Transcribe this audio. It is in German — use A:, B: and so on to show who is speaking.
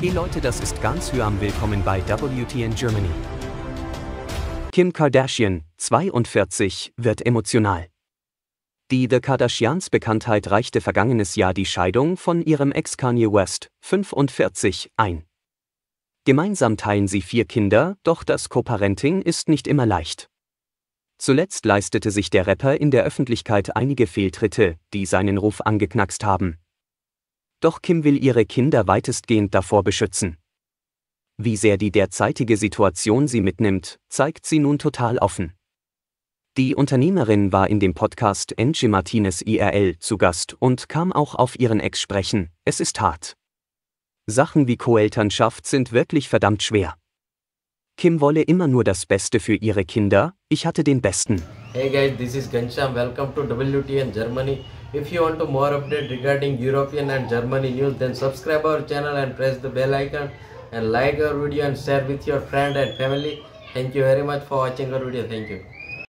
A: Hey Leute, das ist ganz Hyam, willkommen bei WTN Germany. Kim Kardashian, 42, wird emotional. Die The Kardashians Bekanntheit reichte vergangenes Jahr die Scheidung von ihrem Ex Kanye West, 45, ein. Gemeinsam teilen sie vier Kinder, doch das Co-Parenting ist nicht immer leicht. Zuletzt leistete sich der Rapper in der Öffentlichkeit einige Fehltritte, die seinen Ruf angeknackst haben. Doch Kim will ihre Kinder weitestgehend davor beschützen. Wie sehr die derzeitige Situation sie mitnimmt, zeigt sie nun total offen. Die Unternehmerin war in dem Podcast Angie Martinez IRL zu Gast und kam auch auf ihren Ex sprechen, es ist hart. Sachen wie Co-Elternschaft sind wirklich verdammt schwer. Kim wolle immer nur das Beste für ihre Kinder, ich hatte den Besten.
B: Hey guys, this is Gansham. Welcome to WTN Germany. If you want to more update regarding European and Germany news, then subscribe our channel and press the bell icon and like our video and share with your friend and family. Thank you very much for watching our video. Thank you.